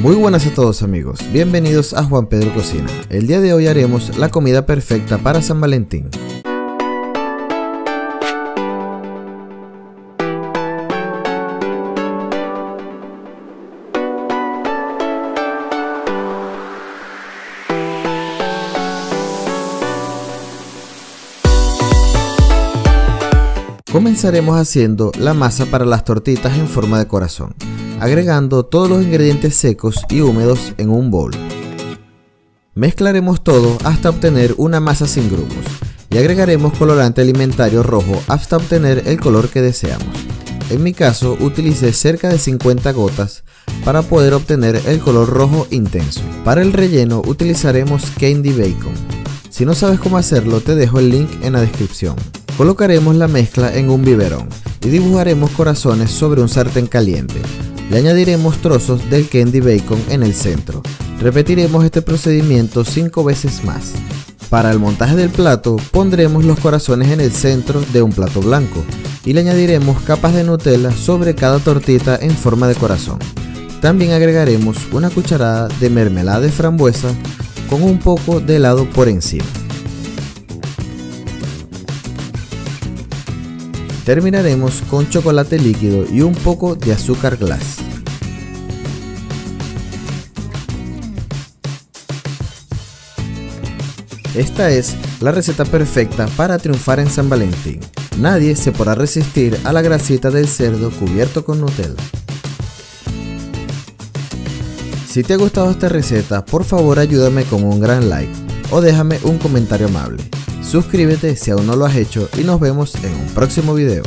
Muy buenas a todos amigos, bienvenidos a Juan Pedro Cocina. El día de hoy haremos la comida perfecta para San Valentín. Comenzaremos haciendo la masa para las tortitas en forma de corazón, agregando todos los ingredientes secos y húmedos en un bol. Mezclaremos todo hasta obtener una masa sin grumos y agregaremos colorante alimentario rojo hasta obtener el color que deseamos. En mi caso utilicé cerca de 50 gotas para poder obtener el color rojo intenso. Para el relleno utilizaremos candy bacon. Si no sabes cómo hacerlo te dejo el link en la descripción. Colocaremos la mezcla en un biberón y dibujaremos corazones sobre un sartén caliente. Le añadiremos trozos del candy bacon en el centro. Repetiremos este procedimiento 5 veces más. Para el montaje del plato pondremos los corazones en el centro de un plato blanco y le añadiremos capas de Nutella sobre cada tortita en forma de corazón. También agregaremos una cucharada de mermelada de frambuesa con un poco de helado por encima. Terminaremos con chocolate líquido y un poco de azúcar glass. Esta es la receta perfecta para triunfar en San Valentín. Nadie se podrá resistir a la grasita del cerdo cubierto con Nutella. Si te ha gustado esta receta, por favor ayúdame con un gran like o déjame un comentario amable. Suscríbete si aún no lo has hecho y nos vemos en un próximo video.